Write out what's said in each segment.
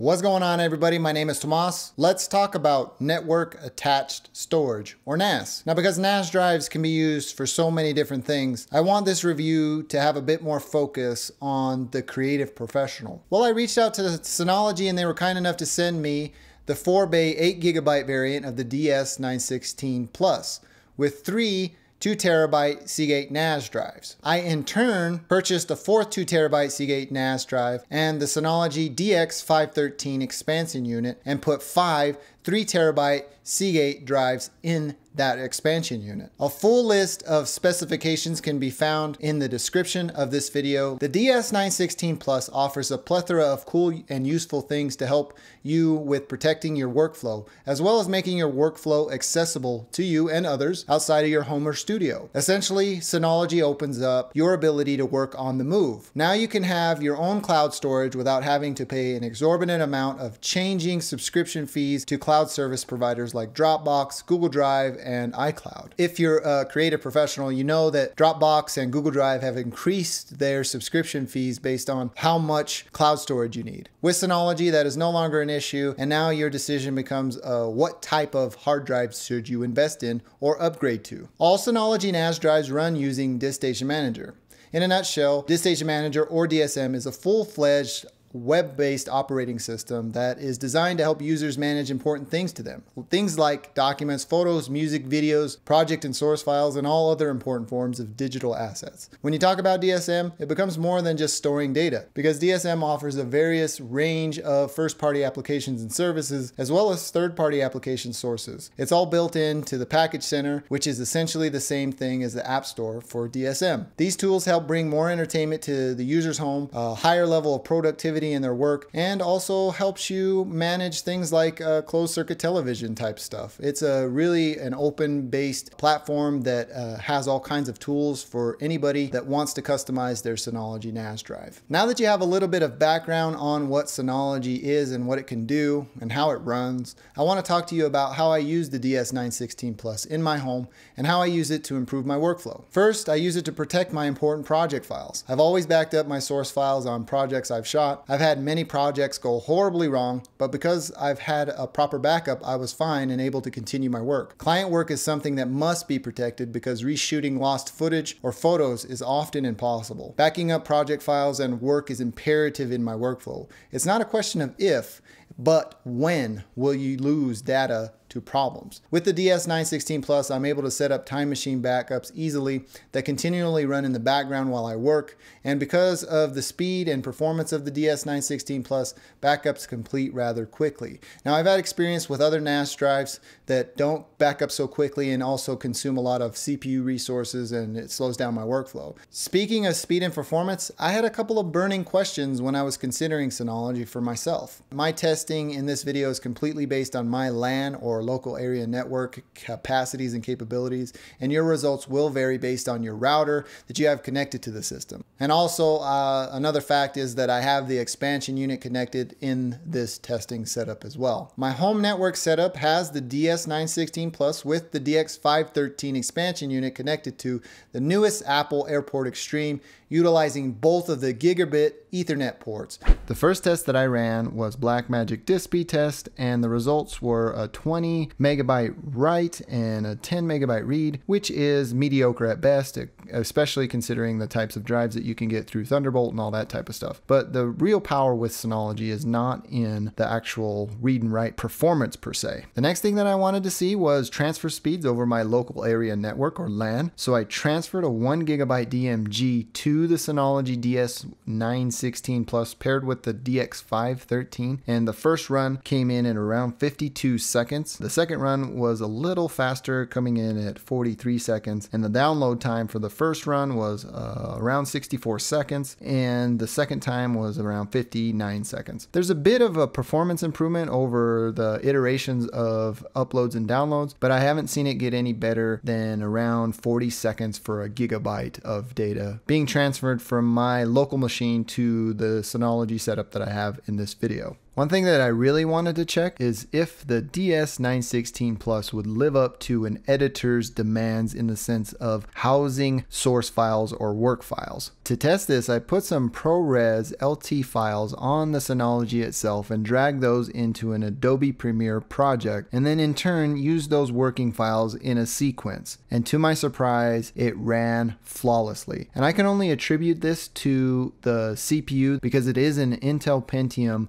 What's going on everybody? My name is Tomas. Let's talk about network attached storage or NAS. Now because NAS drives can be used for so many different things, I want this review to have a bit more focus on the creative professional. Well, I reached out to Synology and they were kind enough to send me the 4 bay 8 gigabyte variant of the DS916 Plus with three 2 terabyte Seagate NAS drives. I in turn purchased a fourth 2 terabyte Seagate NAS drive and the Synology DX513 expansion unit and put five 3 terabyte Seagate drives in that expansion unit. A full list of specifications can be found in the description of this video. The DS916 Plus offers a plethora of cool and useful things to help you with protecting your workflow, as well as making your workflow accessible to you and others outside of your home or studio. Essentially, Synology opens up your ability to work on the move. Now you can have your own cloud storage without having to pay an exorbitant amount of changing subscription fees to cloud service providers like Dropbox, Google Drive, and iCloud. If you're a creative professional, you know that Dropbox and Google Drive have increased their subscription fees based on how much cloud storage you need. With Synology, that is no longer an issue, and now your decision becomes uh, what type of hard drives should you invest in or upgrade to. All Synology NAS drives run using DiskStation Manager. In a nutshell, DiskStation Manager or DSM is a full-fledged web-based operating system that is designed to help users manage important things to them. Things like documents, photos, music, videos, project and source files, and all other important forms of digital assets. When you talk about DSM, it becomes more than just storing data because DSM offers a various range of first-party applications and services as well as third-party application sources. It's all built into the package center, which is essentially the same thing as the App Store for DSM. These tools help bring more entertainment to the user's home, a higher level of productivity in their work and also helps you manage things like uh, closed circuit television type stuff. It's a really an open based platform that uh, has all kinds of tools for anybody that wants to customize their Synology NAS drive. Now that you have a little bit of background on what Synology is and what it can do and how it runs, I want to talk to you about how I use the DS916 Plus in my home and how I use it to improve my workflow. First, I use it to protect my important project files. I've always backed up my source files on projects I've shot, I've had many projects go horribly wrong, but because I've had a proper backup, I was fine and able to continue my work. Client work is something that must be protected because reshooting lost footage or photos is often impossible. Backing up project files and work is imperative in my workflow. It's not a question of if, but when will you lose data to problems. With the DS916 Plus, I'm able to set up time machine backups easily that continually run in the background while I work. And because of the speed and performance of the DS916 Plus, backups complete rather quickly. Now I've had experience with other NAS drives that don't back up so quickly and also consume a lot of CPU resources and it slows down my workflow. Speaking of speed and performance, I had a couple of burning questions when I was considering Synology for myself. My testing in this video is completely based on my LAN or local area network capacities and capabilities, and your results will vary based on your router that you have connected to the system. And also, uh, another fact is that I have the expansion unit connected in this testing setup as well. My home network setup has the DS916 Plus with the DX513 expansion unit connected to the newest Apple Airport Extreme utilizing both of the gigabit Ethernet ports. The first test that I ran was Blackmagic speed test and the results were a 20 megabyte write and a 10 megabyte read, which is mediocre at best, especially considering the types of drives that you can get through Thunderbolt and all that type of stuff. But the real power with Synology is not in the actual read and write performance per se. The next thing that I wanted to see was transfer speeds over my local area network or LAN. So I transferred a one gigabyte DMG to the Synology DS916 Plus paired with the DX513 and the first run came in at around 52 seconds. The second run was a little faster coming in at 43 seconds and the download time for the first run was uh, around 64 seconds and the second time was around 59 seconds. There's a bit of a performance improvement over the iterations of uploads and downloads but I haven't seen it get any better than around 40 seconds for a gigabyte of data being transferred from my local machine to the Synology setup that I have in this video. One thing that I really wanted to check is if the DS916 Plus would live up to an editor's demands in the sense of housing source files or work files. To test this, I put some ProRes LT files on the Synology itself and dragged those into an Adobe Premiere project, and then in turn used those working files in a sequence. And to my surprise, it ran flawlessly. And I can only attribute this to the CPU because it is an Intel Pentium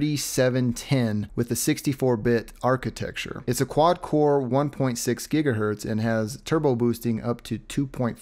N3710 with a 64-bit architecture. It's a quad-core 1.6 gigahertz and has turbo boosting up to 2.56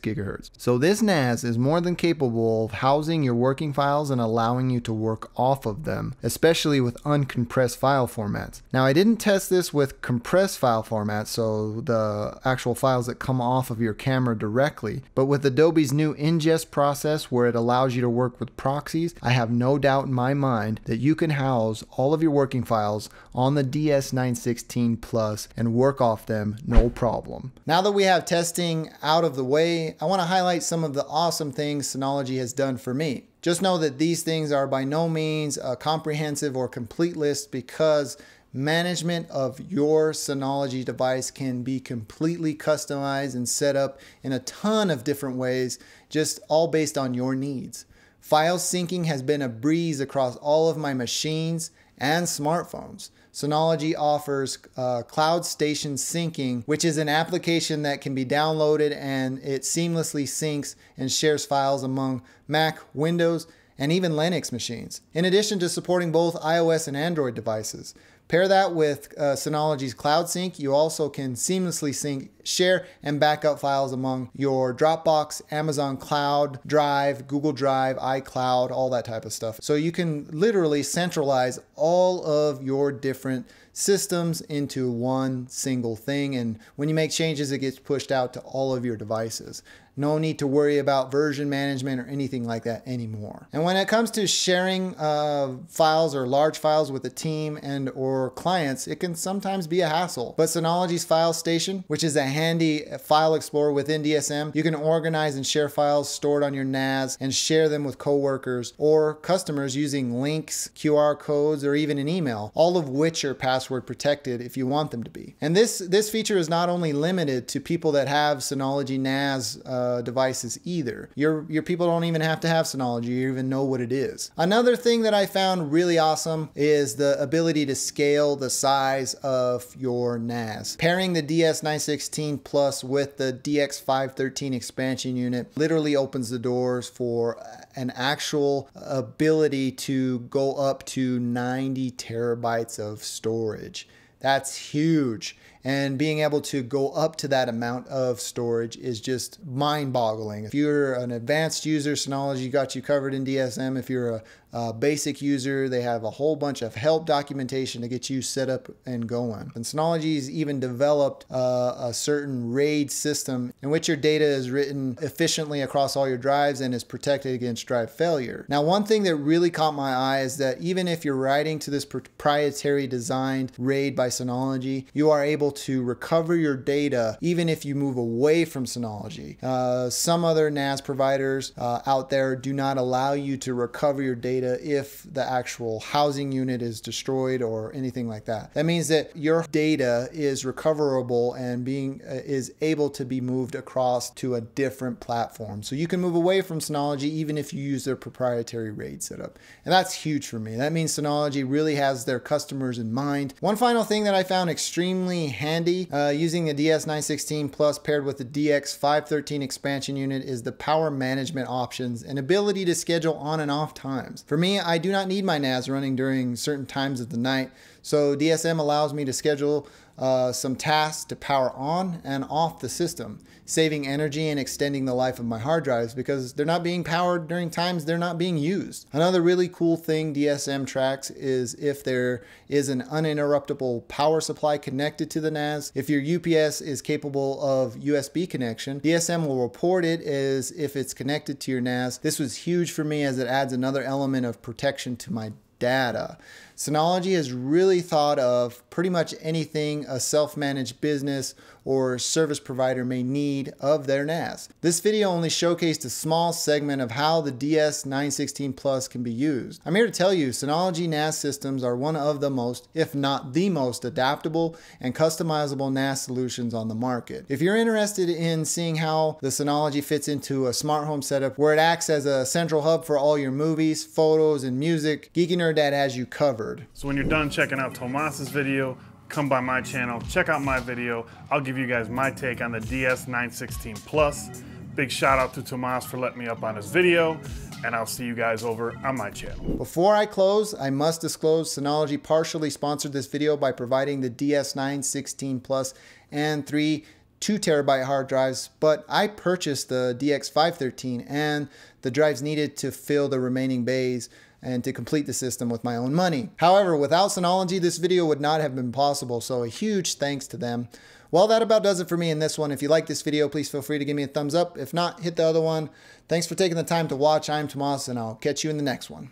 gigahertz. So this NAS is more than capable of housing your working files and allowing you to work off of them, especially with uncompressed file formats. Now I didn't test this with compressed file formats, so the actual files that come off of your camera directly, but with Adobe's new ingest process where it allows you to work with proxies, I have no doubt in my mind that you can house all of your working files on the DS916 Plus and work off them no problem. Now that we have testing out of the way, I want to highlight some of the awesome things Synology has done for me. Just know that these things are by no means a comprehensive or complete list because management of your Synology device can be completely customized and set up in a ton of different ways, just all based on your needs. File syncing has been a breeze across all of my machines and smartphones. Synology offers uh, Cloud Station Syncing, which is an application that can be downloaded and it seamlessly syncs and shares files among Mac, Windows, and even Linux machines, in addition to supporting both iOS and Android devices. Pair that with uh, Synology's Cloud Sync. You also can seamlessly sync, share, and backup files among your Dropbox, Amazon Cloud, Drive, Google Drive, iCloud, all that type of stuff. So you can literally centralize all of your different systems into one single thing. And when you make changes, it gets pushed out to all of your devices. No need to worry about version management or anything like that anymore. And when it comes to sharing uh, files or large files with a team and or clients, it can sometimes be a hassle. But Synology's File Station, which is a handy file explorer within DSM, you can organize and share files stored on your NAS and share them with coworkers or customers using links, QR codes, or even an email, all of which are password protected if you want them to be. And this, this feature is not only limited to people that have Synology NAS uh, uh, devices either. Your, your people don't even have to have Synology or even know what it is. Another thing that I found really awesome is the ability to scale the size of your NAS. Pairing the DS916 Plus with the DX513 expansion unit literally opens the doors for an actual ability to go up to 90 terabytes of storage. That's huge. And being able to go up to that amount of storage is just mind boggling. If you're an advanced user, Synology got you covered in DSM. If you're a uh, basic user. They have a whole bunch of help documentation to get you set up and going. And Synology's even developed uh, a certain RAID system in which your data is written efficiently across all your drives and is protected against drive failure. Now, one thing that really caught my eye is that even if you're writing to this proprietary designed RAID by Synology, you are able to recover your data even if you move away from Synology. Uh, some other NAS providers uh, out there do not allow you to recover your data data if the actual housing unit is destroyed or anything like that. That means that your data is recoverable and being uh, is able to be moved across to a different platform. So you can move away from Synology even if you use their proprietary RAID setup. And that's huge for me. That means Synology really has their customers in mind. One final thing that I found extremely handy uh, using the DS916 Plus paired with the DX513 expansion unit is the power management options and ability to schedule on and off times. For me, I do not need my NAS running during certain times of the night, so DSM allows me to schedule uh, some tasks to power on and off the system, saving energy and extending the life of my hard drives because they're not being powered during times they're not being used. Another really cool thing DSM tracks is if there is an uninterruptible power supply connected to the NAS. If your UPS is capable of USB connection, DSM will report it as if it's connected to your NAS. This was huge for me as it adds another element of protection to my data. Synology has really thought of pretty much anything a self-managed business or service provider may need of their NAS. This video only showcased a small segment of how the DS916 Plus can be used. I'm here to tell you Synology NAS systems are one of the most, if not the most adaptable and customizable NAS solutions on the market. If you're interested in seeing how the Synology fits into a smart home setup where it acts as a central hub for all your movies, photos, and music, Geeky Nerd Dad has you covered. So when you're done checking out Tomas's video, come by my channel, check out my video. I'll give you guys my take on the DS916 Plus. Big shout out to Tomas for letting me up on his video, and I'll see you guys over on my channel. Before I close, I must disclose Synology partially sponsored this video by providing the DS916 Plus and three 2 terabyte hard drives, but I purchased the DX513 and the drives needed to fill the remaining bays and to complete the system with my own money. However, without Synology, this video would not have been possible, so a huge thanks to them. Well, that about does it for me in this one. If you like this video, please feel free to give me a thumbs up. If not, hit the other one. Thanks for taking the time to watch. I'm Tomas, and I'll catch you in the next one.